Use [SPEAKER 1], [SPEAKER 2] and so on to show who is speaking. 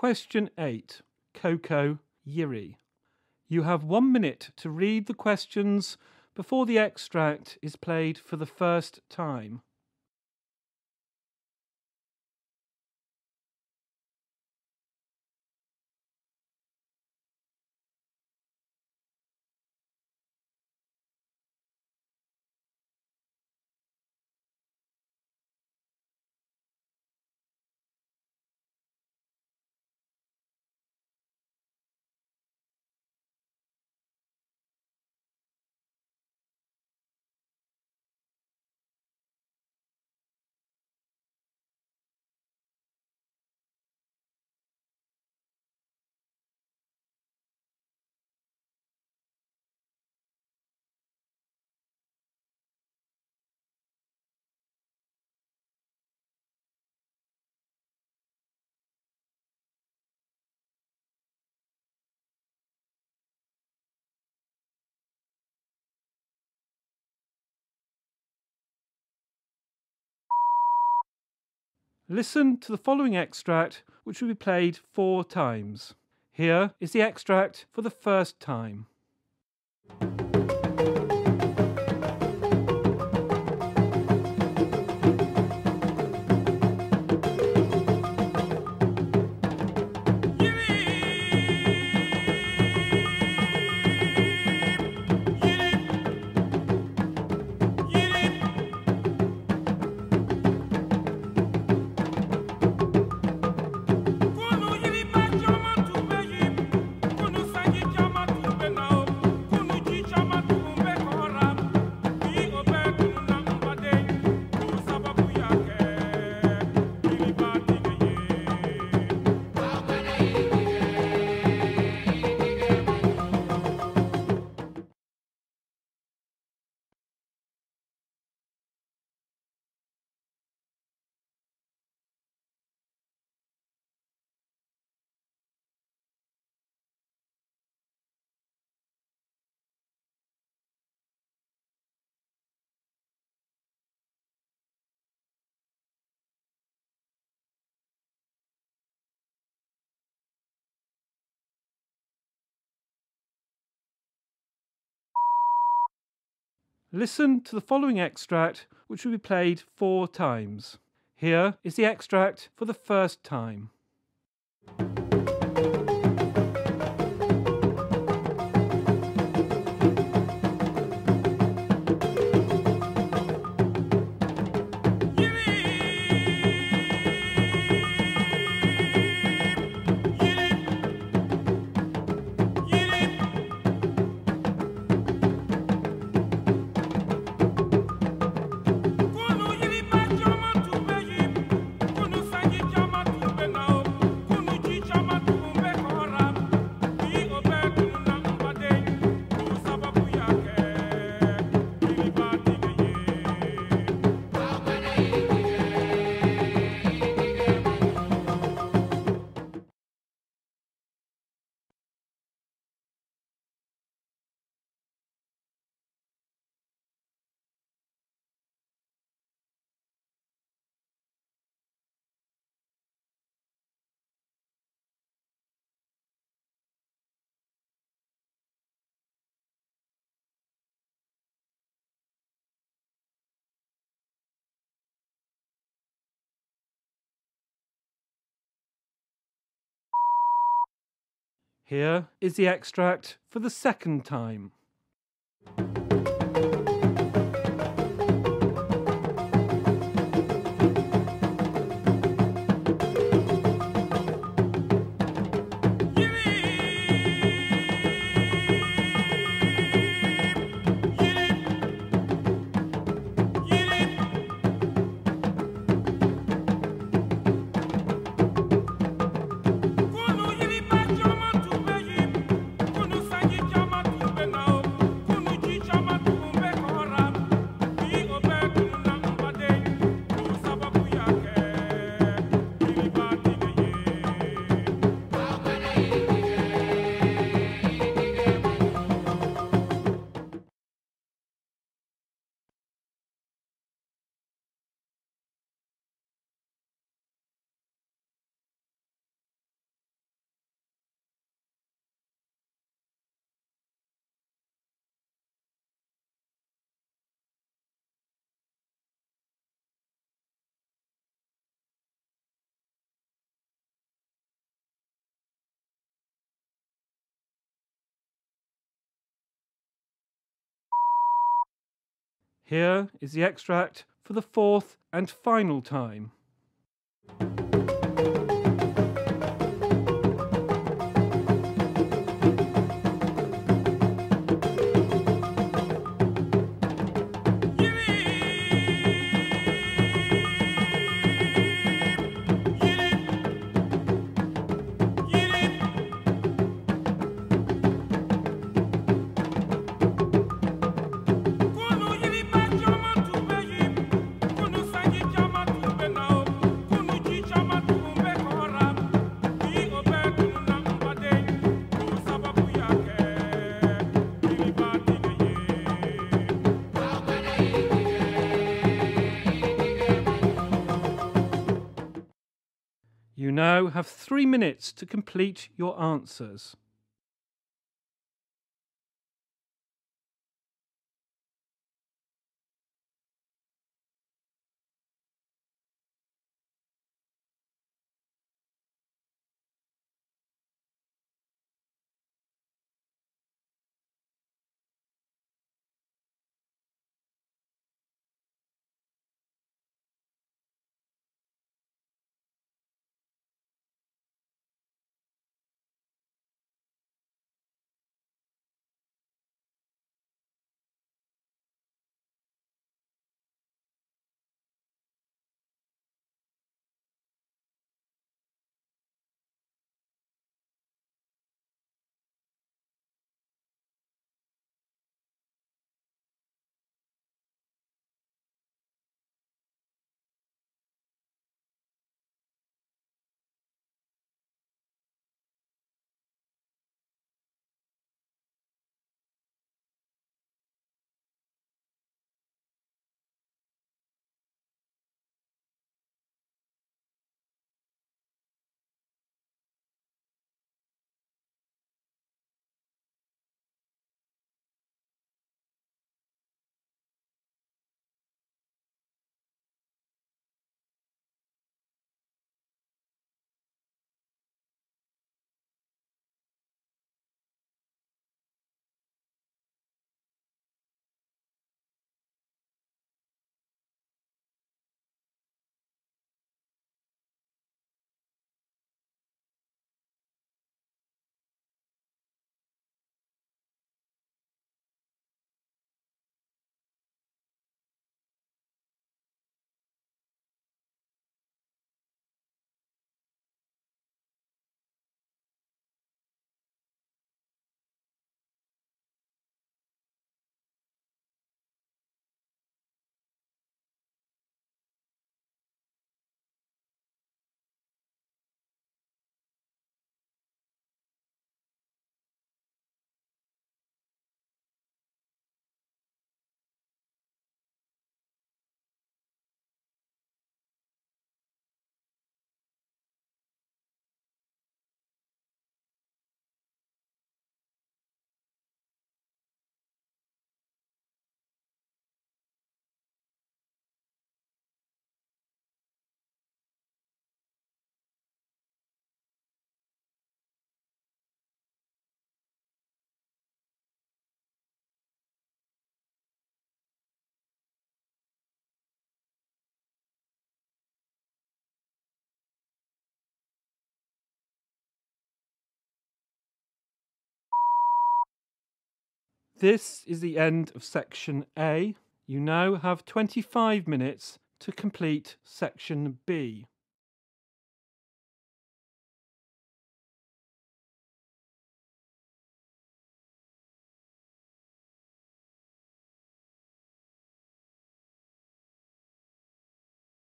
[SPEAKER 1] Question 8 Koko Yiri. You have one minute to read the questions before the extract is played for the first time. Listen to the following extract, which will be played four times. Here is the extract for the first time. Listen to the following extract, which will be played four times. Here is the extract for the first time. Here is the extract for the second time. Here is the extract for the fourth and final time. Have three minutes to complete your answers. This is the end of section A. You now have 25 minutes to complete section B.